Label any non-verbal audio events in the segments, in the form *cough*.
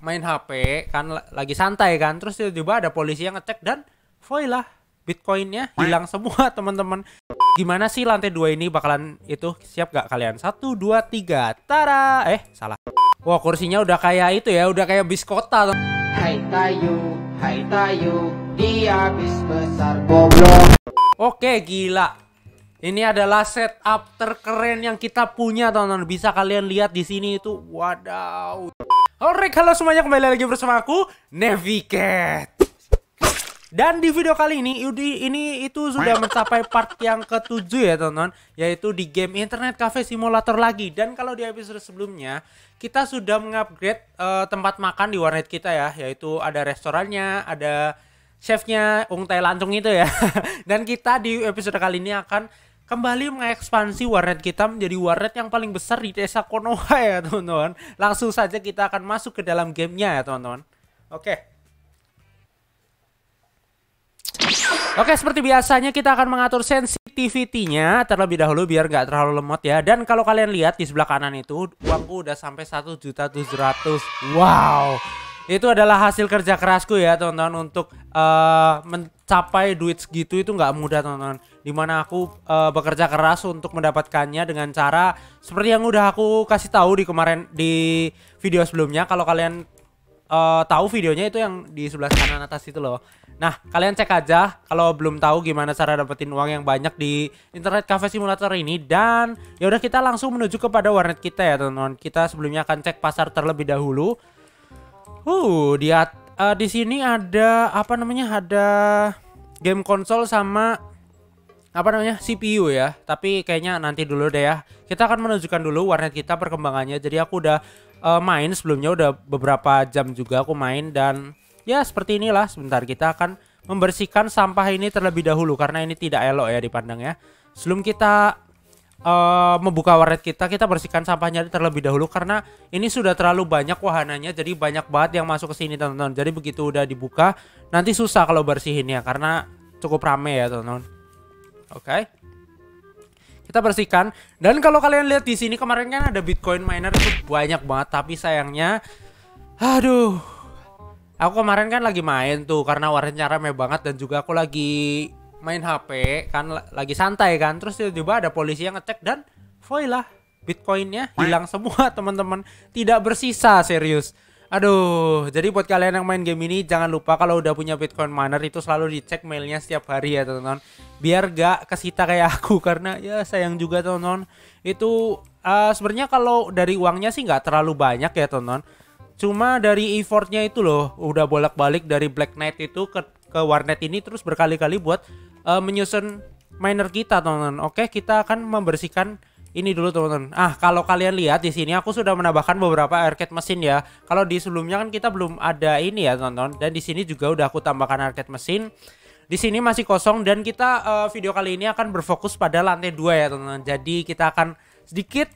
main HP kan lagi santai kan terus tiba-tiba ada polisi yang ngecek dan void lah bitcoinnya hilang semua *laughs* teman-teman. Gimana sih lantai dua ini bakalan itu? Siap gak kalian? Satu dua tiga. Tara! Eh salah. Wah kursinya udah kayak itu ya udah kayak bis kota. Hai tayo, hai tayo, dia bis besar goblok. oke gila ini adalah setup terkeren yang kita punya teman-teman bisa kalian lihat di sini itu. Wadaw. Alright, halo semuanya. Kembali lagi bersama aku Nevicat. Dan di video kali ini ini, ini itu sudah mencapai part yang ketujuh ya teman-teman Yaitu di game Internet Cafe Simulator lagi. Dan kalau di episode sebelumnya Kita sudah mengupgrade uh, tempat makan di warnet kita ya. Yaitu ada restorannya, ada chefnya Ung Tai Lancung itu ya. *laughs* Dan kita di episode kali ini akan kembali mengekspansi warnet kita menjadi warnet yang paling besar di desa Konoha ya teman-teman. Langsung saja kita akan masuk ke dalam gamenya ya teman-teman. Oke. Oke seperti biasanya kita akan mengatur sensitivity-nya terlebih dahulu biar nggak terlalu lemot ya. Dan kalau kalian lihat di sebelah kanan itu uangku udah sampai satu juta tujuh ratus. Wow itu adalah hasil kerja kerasku ya teman-teman untuk uh, mencapai duit segitu itu nggak mudah teman-teman. Di mana aku uh, bekerja keras untuk mendapatkannya dengan cara seperti yang udah aku kasih tahu di kemarin di video sebelumnya. Kalau kalian uh, tahu videonya itu yang di sebelah kanan atas itu loh. Nah, kalian cek aja kalau belum tahu gimana cara dapetin uang yang banyak di internet cafe simulator ini. Dan ya udah kita langsung menuju kepada warnet kita ya teman-teman. Kita sebelumnya akan cek pasar terlebih dahulu. Uh, di uh, di sini ada apa namanya? Ada game konsol sama apa namanya? CPU ya. Tapi kayaknya nanti dulu deh ya. Kita akan menunjukkan dulu warnet kita perkembangannya. Jadi aku udah uh, main sebelumnya udah beberapa jam juga aku main dan ya seperti inilah sebentar kita akan membersihkan sampah ini terlebih dahulu karena ini tidak elok ya dipandang ya. Sebelum kita uh, membuka warnet kita, kita bersihkan sampahnya terlebih dahulu karena ini sudah terlalu banyak wahananya, jadi banyak banget yang masuk ke sini teman-teman. Jadi begitu udah dibuka, nanti susah kalau bersihinnya karena cukup rame ya teman-teman. Oke. Okay. Kita bersihkan dan kalau kalian lihat di sini kemarin kan ada Bitcoin miner itu banyak banget tapi sayangnya aduh aku kemarin kan lagi main tuh karena warnetnya rame banget dan juga aku lagi main HP kan lagi santai kan. Terus tiba-tiba ada polisi yang ngecek dan void lah bitcoinnya hilang semua *laughs* teman-teman. Tidak bersisa serius. Aduh jadi buat kalian yang main game ini jangan lupa kalau udah punya bitcoin miner itu selalu dicek mailnya setiap hari ya teman-teman. Biar gak kesita kayak aku karena ya sayang juga teman-teman. Itu uh, sebenarnya kalau dari uangnya sih nggak terlalu banyak ya teman-teman. Cuma dari effortnya itu loh udah bolak-balik dari Black Knight itu ke ke warnet ini terus berkali-kali buat uh, menyusun miner kita teman-teman. Oke, kita akan membersihkan ini dulu teman-teman. Ah, kalau kalian lihat di sini aku sudah menambahkan beberapa arcade mesin ya. Kalau di sebelumnya kan kita belum ada ini ya teman-teman. Dan di sini juga udah aku tambahkan arcade mesin. Di sini masih kosong dan kita uh, video kali ini akan berfokus pada lantai dua ya teman-teman. Jadi kita akan sedikit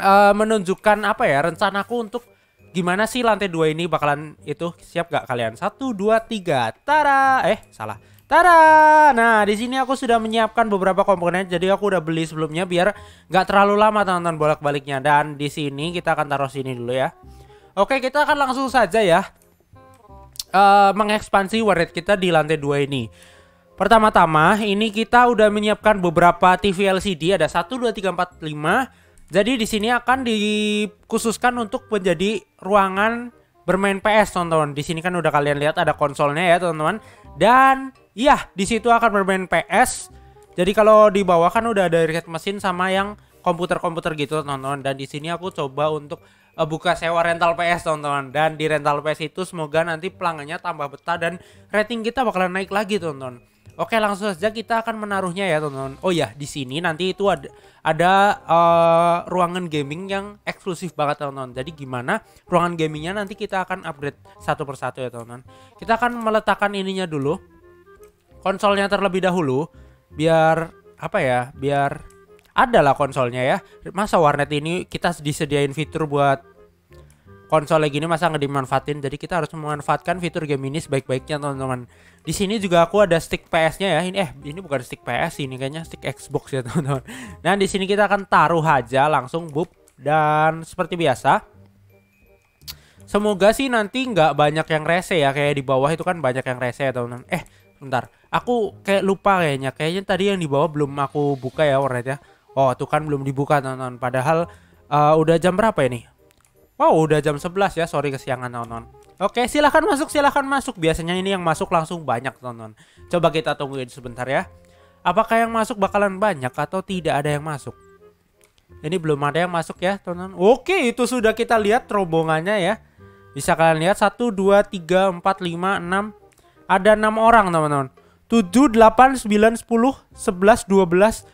uh, menunjukkan apa ya rencanaku untuk gimana sih lantai dua ini bakalan itu siap gak kalian? Satu dua tiga, tara. Eh salah Tada! Nah, di sini aku sudah menyiapkan beberapa komponen. Jadi aku udah beli sebelumnya biar nggak terlalu lama teman-teman bolak-baliknya. Dan di sini kita akan taruh sini dulu ya. Oke, kita akan langsung saja ya uh, mengekspansi warnet kita di lantai dua ini. Pertama-tama, ini kita udah menyiapkan beberapa TV LCD. Ada 1, 2, 3, 4, 5. Jadi di sini akan dikhususkan untuk menjadi ruangan bermain PS, teman-teman. Di sini kan udah kalian lihat ada konsolnya ya, teman-teman. Dan Iya, di situ akan bermain PS. Jadi kalau di bawah kan udah ada reset mesin sama yang komputer-komputer gitu teman-teman. Dan di sini aku coba untuk uh, buka sewa rental PS teman-teman. Dan di rental PS itu semoga nanti pelanggannya tambah betah dan rating kita bakalan naik lagi teman-teman. Oke langsung saja kita akan menaruhnya ya teman-teman. Oh ya di sini nanti itu ada ada uh, ruangan gaming yang eksklusif banget teman-teman. Jadi gimana ruangan gamingnya nanti kita akan upgrade satu persatu ya teman-teman. Kita akan meletakkan ininya dulu konsolnya terlebih dahulu biar apa ya biar ada lah konsolnya ya. Masa warnet ini kita disediain fitur buat konsol lagi ini masa nggak dimanfaatin? Jadi kita harus memanfaatkan fitur game ini sebaik-baiknya teman-teman. Di sini juga aku ada stick PS-nya ya. Ini eh ini bukan stick PS ini kayaknya stick Xbox ya *laughs* teman-teman. Nah di sini kita akan taruh aja langsung bub dan seperti biasa Semoga sih nanti nggak banyak yang rese ya. Kayak di bawah itu kan banyak yang rese ya teman-teman. Eh, bentar. Aku kayak lupa kayaknya. Kayaknya tadi yang di bawah belum aku buka ya warnanya. Oh, tuh kan belum dibuka teman-teman. Padahal uh, udah jam berapa ini? Wow, udah jam 11 ya. Sorry kesiangan teman-teman. Oke, silahkan masuk, silahkan masuk. Biasanya ini yang masuk langsung banyak teman-teman. Coba kita tungguin sebentar ya. Apakah yang masuk bakalan banyak atau tidak ada yang masuk? Ini belum ada yang masuk ya teman-teman. Oke, itu sudah kita lihat rombongannya ya. Bisa kalian lihat 1, 2, 3, 4, 5, 6 Ada 6 orang teman-teman 7, 8, 9, 10, 11, 12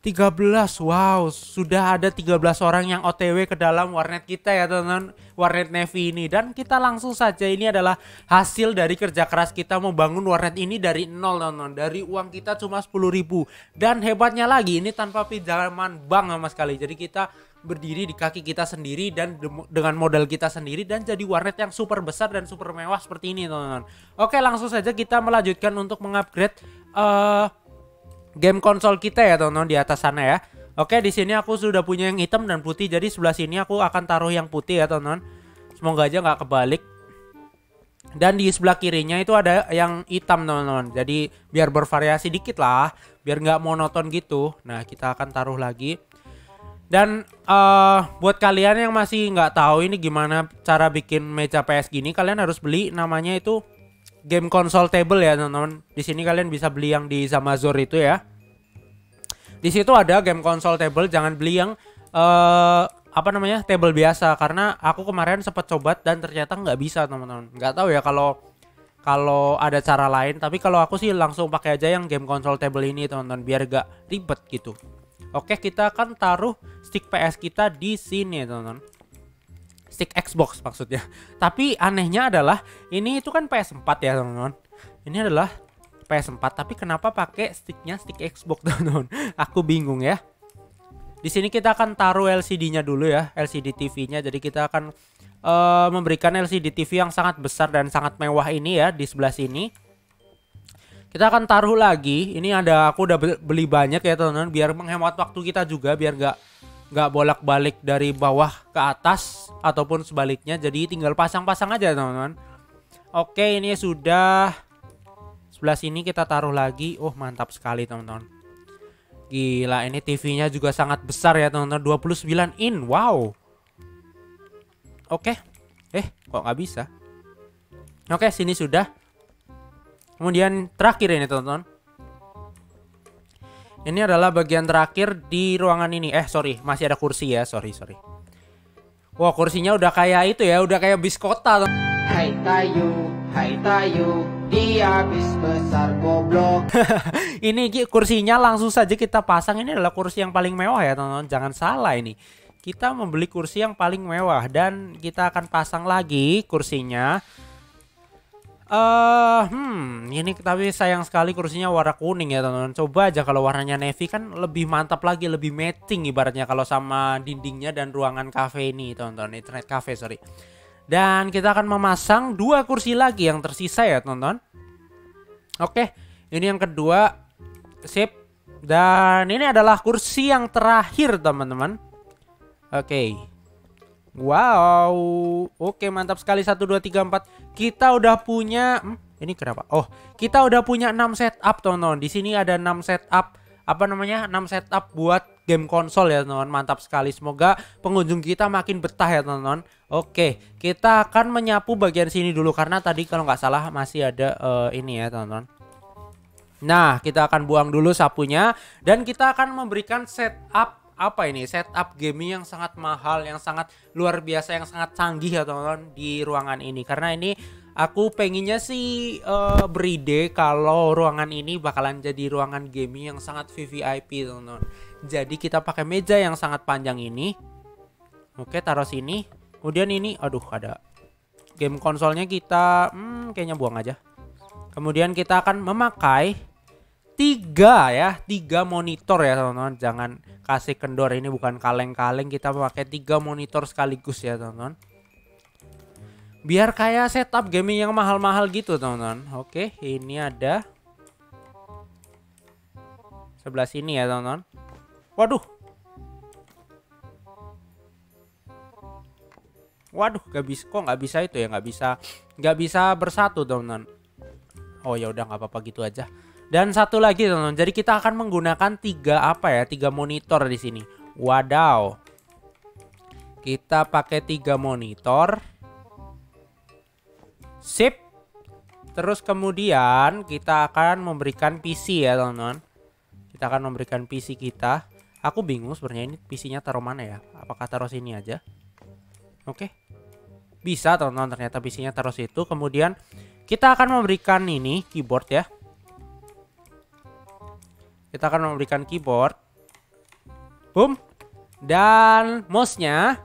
13 Wow Sudah ada 13 orang yang otw ke dalam warnet kita ya teman-teman. Warnet Navy ini. Dan kita langsung saja ini adalah hasil dari kerja keras kita membangun warnet ini dari nol teman-teman. Dari uang kita cuma 10 ribu. Dan hebatnya lagi ini tanpa pinjaman bank sama sekali. Jadi kita berdiri di kaki kita sendiri dan dengan modal kita sendiri dan jadi warnet yang super besar dan super mewah seperti ini teman-teman Oke langsung saja kita melanjutkan untuk mengupgrade uh, game konsol kita ya teman-teman di atas sana ya. Oke, di sini aku sudah punya yang hitam dan putih. Jadi sebelah sini aku akan taruh yang putih ya teman-teman. Semoga aja nggak kebalik. Dan di sebelah kirinya itu ada yang hitam teman-teman. Jadi biar bervariasi dikit lah, biar nggak monoton gitu. Nah kita akan taruh lagi. Dan uh, buat kalian yang masih nggak tahu ini gimana cara bikin meja PS gini, kalian harus beli namanya itu game console table ya teman-teman. Di sini kalian bisa beli yang di Zamazor itu ya. Di situ ada game console table, jangan beli yang uh, apa namanya table biasa karena aku kemarin sempat coba dan ternyata nggak bisa teman-teman. Nggak tahu ya kalau kalau ada cara lain tapi kalau aku sih langsung pakai aja yang game console table ini teman-teman biar gak ribet gitu. Oke kita akan taruh stick PS kita di sini teman-teman stick Xbox maksudnya. Tapi anehnya adalah ini itu kan PS4 ya teman-teman. Ini adalah PS4 tapi kenapa pakai sticknya stick Xbox *laughs* teman-teman? Aku bingung ya. Di sini kita akan taruh LCD-nya dulu ya, LCD TV-nya. Jadi kita akan uh, memberikan LCD TV yang sangat besar dan sangat mewah ini ya di sebelah sini. Kita akan taruh lagi. Ini ada aku udah beli banyak ya teman-teman. Biar menghemat waktu kita juga biar nggak nggak bolak-balik dari bawah ke atas ataupun sebaliknya. Jadi tinggal pasang-pasang aja teman-teman. Oke ini sudah. Sebelah sini kita taruh lagi. Oh mantap sekali teman-teman. Gila ini TV-nya juga sangat besar ya teman-teman. 29 in wow. Oke. Eh kok nggak bisa? Oke sini sudah kemudian terakhir ini teman-teman ini adalah bagian terakhir di ruangan ini. Eh, sorry, masih ada kursi ya. Sorry, sorry. Wah, kursinya udah kayak itu ya, udah kayak bis kota. Hai Tayu, hai Tayu, dia bis besar goblok. *laughs* ini kursinya langsung saja kita pasang. Ini adalah kursi yang paling mewah ya, teman-teman. Jangan salah ini. Kita membeli kursi yang paling mewah dan kita akan pasang lagi kursinya uh, hmm, ini tapi sayang sekali kursinya warna kuning ya teman-teman. Coba aja kalau warnanya navy kan lebih mantap lagi, lebih matching ibaratnya kalau sama dindingnya dan ruangan cafe ini teman-teman. Internet cafe sorry. Dan kita akan memasang dua kursi lagi yang tersisa ya teman-teman. Oke, ini yang kedua. Sip. Dan ini adalah kursi yang terakhir teman-teman. Oke. Wow, oke mantap sekali 1 2 3 4. Kita udah punya hmm, ini kenapa? Oh, kita udah punya 6 setup teman-teman. Di sini ada 6 setup apa namanya? 6 setup buat game konsol ya teman-teman. Mantap sekali. Semoga pengunjung kita makin betah ya teman-teman. Oke, kita akan menyapu bagian sini dulu karena tadi kalau nggak salah masih ada uh, ini ya teman-teman. Nah, kita akan buang dulu sapunya dan kita akan memberikan setup apa ini setup gaming yang sangat mahal yang sangat luar biasa yang sangat canggih ya teman-teman di ruangan ini. Karena ini aku pengennya sih uh, beride kalau ruangan ini bakalan jadi ruangan gaming yang sangat VVIP teman-teman. Jadi kita pakai meja yang sangat panjang ini. Oke taruh sini. Kemudian ini aduh ada game konsolnya kita hmm, kayaknya buang aja. Kemudian kita akan memakai tiga ya tiga monitor ya teman-teman. Jangan kasih kendor ini bukan kaleng-kaleng. Kita pakai tiga monitor sekaligus ya teman-teman. Biar kayak setup gaming yang mahal-mahal gitu teman-teman. Oke ini ada sebelah sini ya teman-teman. Waduh. Waduh, gak bisa kok nggak bisa itu ya, nggak bisa nggak bisa bersatu teman-teman. Oh ya udah nggak apa-apa gitu aja. Dan satu lagi teman-teman, jadi kita akan menggunakan tiga apa ya, tiga monitor di sini. Wadaw. Kita pakai tiga monitor. Sip. Terus kemudian kita akan memberikan PC ya teman-teman. Kita akan memberikan PC kita. Aku bingung sebenarnya ini PC-nya taruh mana ya? Apakah taruh sini aja? Oke. Bisa teman-teman ternyata PC-nya taruh situ. Kemudian kita akan memberikan ini keyboard ya. Kita akan memberikan keyboard. Boom. Dan mouse-nya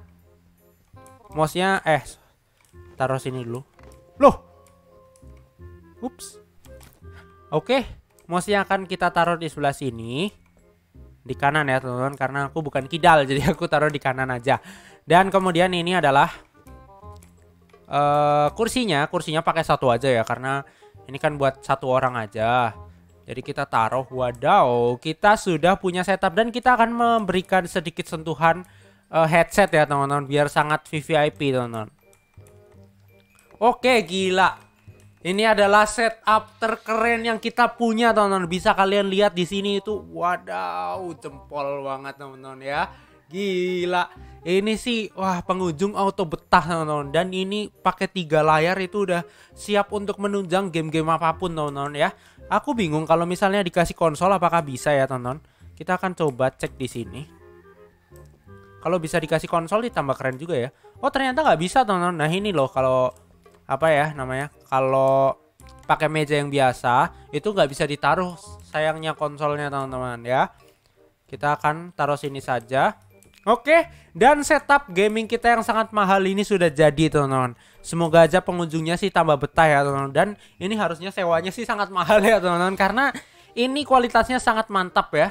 mouse-nya eh taruh sini dulu. Loh. Ups. Oke, mouse-nya akan kita taruh di sebelah sini. Di kanan ya, teman-teman, karena aku bukan kidal *laughs* jadi aku taruh di kanan aja. Dan kemudian ini adalah uh, kursinya, kursinya pakai satu aja ya karena ini kan buat satu orang aja. Jadi kita taruh wadaw, kita sudah punya setup dan kita akan memberikan sedikit sentuhan uh, headset ya teman-teman biar sangat VVIP teman-teman. Oke, gila. Ini adalah setup terkeren yang kita punya teman-teman. Bisa kalian lihat di sini itu wadaw, jempol banget teman-teman ya. Gila. Ini sih wah pengunjung auto betah teman-teman dan ini pakai tiga layar itu udah siap untuk menunjang game-game apa pun teman-teman ya. Aku bingung kalau misalnya dikasih konsol apakah bisa ya teman-teman. Kita akan coba cek di sini. Kalau bisa dikasih konsol ditambah keren juga ya. Oh ternyata nggak bisa teman-teman. Nah ini loh kalau apa ya namanya kalau pakai meja yang biasa itu nggak bisa ditaruh sayangnya konsolnya teman-teman ya. Kita akan taruh sini saja. Oke, dan setup gaming kita yang sangat mahal ini sudah jadi teman-teman. Semoga aja pengunjungnya sih tambah betah ya teman-teman. Dan ini harusnya sewanya sih sangat mahal ya teman-teman karena ini kualitasnya sangat mantap ya.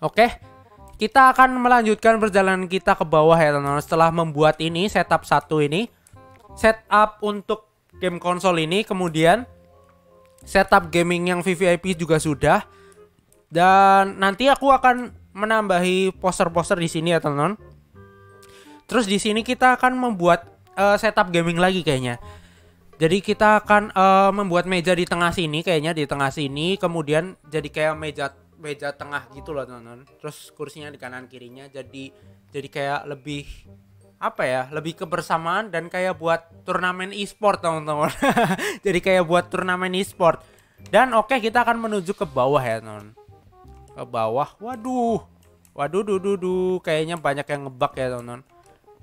Oke, kita akan melanjutkan perjalanan kita ke bawah ya teman-teman. Setelah membuat ini setup satu ini, setup untuk game konsol ini, kemudian setup gaming yang VVIP juga sudah. Dan nanti aku akan menambahi poster-poster di sini ya teman-teman. Terus di sini kita akan membuat uh, setup gaming lagi kayaknya. Jadi kita akan uh, membuat meja di tengah sini kayaknya di tengah sini kemudian jadi kayak meja meja tengah gitu loh teman-teman. Terus kursinya di kanan kirinya jadi jadi kayak lebih apa ya lebih kebersamaan dan kayak buat turnamen e-sport teman-teman *laughs* jadi kayak buat turnamen e-sport dan oke okay, kita akan menuju ke bawah ya teman ke bawah. Waduh. Waduh, duh, duh, duh. Kayaknya banyak yang ngebak ya, teman-teman.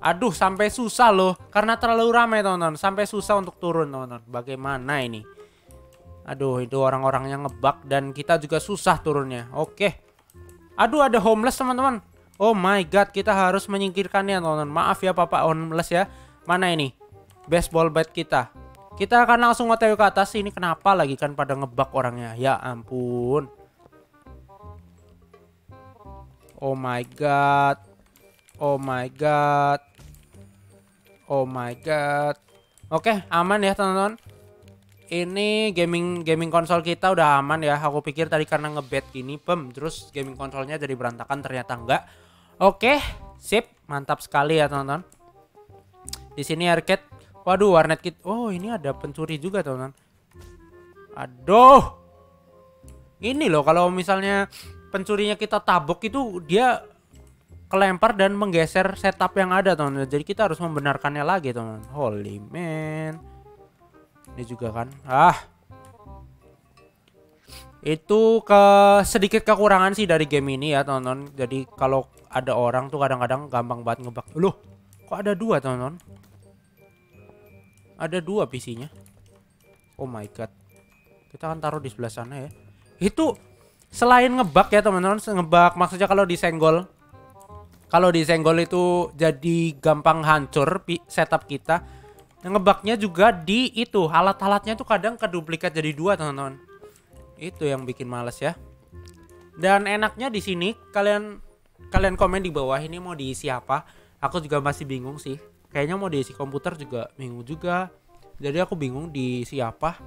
Aduh, sampai susah loh. Karena terlalu ramai, teman-teman. Sampai susah untuk turun, teman-teman. Bagaimana ini? Aduh, itu orang-orang yang ngebak dan kita juga susah turunnya. Oke. Aduh, ada homeless, teman-teman. Oh my god, kita harus menyingkirkannya, teman-teman. Maaf ya, Papa homeless ya. Mana ini? Baseball bat kita. Kita akan langsung otw ke atas. Ini kenapa lagi kan pada ngebak orangnya? Ya ampun. Oh my god. Oh my god. Oh my god. Oke, aman ya teman-teman. Ini gaming gaming konsol kita udah aman ya. Aku pikir tadi karena ngebet gini, pem, terus gaming konsolnya jadi berantakan ternyata enggak. Oke, sip, mantap sekali ya teman-teman. Di sini arcade. Waduh, warnet kit. Oh, ini ada pencuri juga teman-teman. Aduh. Ini loh kalau misalnya pencurinya kita tabok itu dia kelempar dan menggeser setup yang ada teman jadi kita harus membenarkannya lagi teman holy man. Ini juga kan. Ah. Itu ke sedikit kekurangan sih dari game ini ya teman-teman jadi kalau ada orang tuh kadang-kadang gampang banget ngebak. Loh kok ada dua teman-teman ada dua PC nya oh my god. Kita akan taruh di sebelah sana ya. Itu selain ngebak ya teman-teman ngebak. Maksudnya kalau disenggol kalau disenggol itu jadi gampang hancur setup kita. Ngebaknya juga di itu alat-alatnya tuh kadang keduplikat jadi dua teman-teman. Itu yang bikin males ya. Dan enaknya di sini kalian kalian komen di bawah ini mau diisi apa. Aku juga masih bingung sih. Kayaknya mau diisi komputer juga bingung juga. Jadi aku bingung diisi apa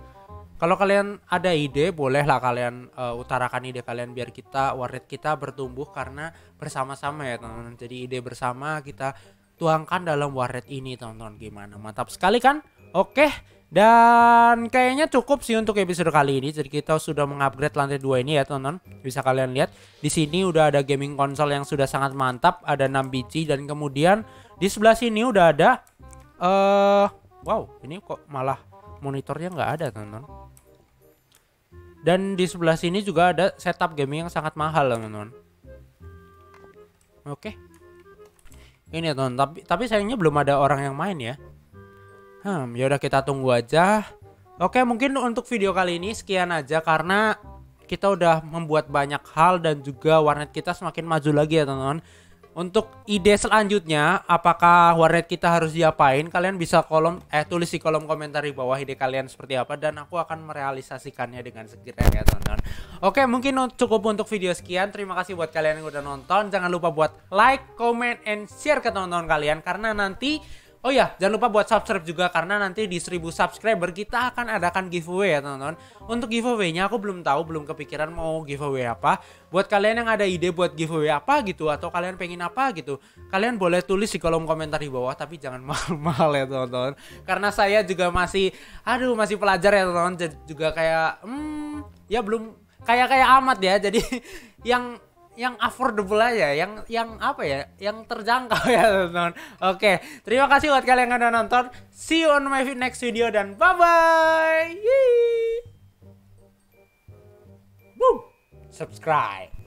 kalau kalian ada ide, bolehlah kalian uh, utarakan ide kalian biar kita warnet kita bertumbuh karena bersama-sama ya teman-teman. Jadi ide bersama kita tuangkan dalam warnet ini teman-teman gimana mantap sekali kan oke dan kayaknya cukup sih untuk episode kali ini. Jadi kita sudah mengupgrade lantai 2 ini ya teman-teman. Bisa kalian lihat di sini udah ada gaming konsol yang sudah sangat mantap, ada 6 biji dan kemudian di sebelah sini udah ada eh uh, wow, ini kok malah monitornya nggak ada teman-teman. Dan di sebelah sini juga ada setup gaming yang sangat mahal teman-teman. Oke. Ini ya teman, tapi tapi sayangnya belum ada orang yang main ya. Hmm, ya udah kita tunggu aja. Oke, mungkin untuk video kali ini sekian aja karena kita udah membuat banyak hal dan juga warnet kita semakin maju lagi ya teman-teman. Untuk ide selanjutnya, apakah warnet kita harus diapain? Kalian bisa kolom eh tulis di kolom komentar di bawah ide kalian seperti apa dan aku akan merealisasikannya dengan segera ya teman-teman. Oke, mungkin cukup untuk video sekian. Terima kasih buat kalian yang udah nonton. Jangan lupa buat like, comment, and share ke teman-teman kalian karena nanti Oh ya, jangan lupa buat subscribe juga karena nanti di 1000 subscriber kita akan adakan giveaway ya teman-teman. Untuk giveaway-nya aku belum tahu, belum kepikiran mau giveaway apa. Buat kalian yang ada ide buat giveaway apa gitu atau kalian pengen apa gitu, kalian boleh tulis di kolom komentar di bawah tapi jangan *laughs* mahal-mahal ya teman-teman. Karena saya juga masih aduh masih pelajar ya teman-teman, juga kayak hmm ya belum kayak kayak amat ya. Jadi *laughs* yang yang affordable aja, yang yang apa ya, yang terjangkau ya teman-teman. Oke, terima kasih buat kalian yang udah nonton. See you on my next video dan bye bye. Boom. Subscribe.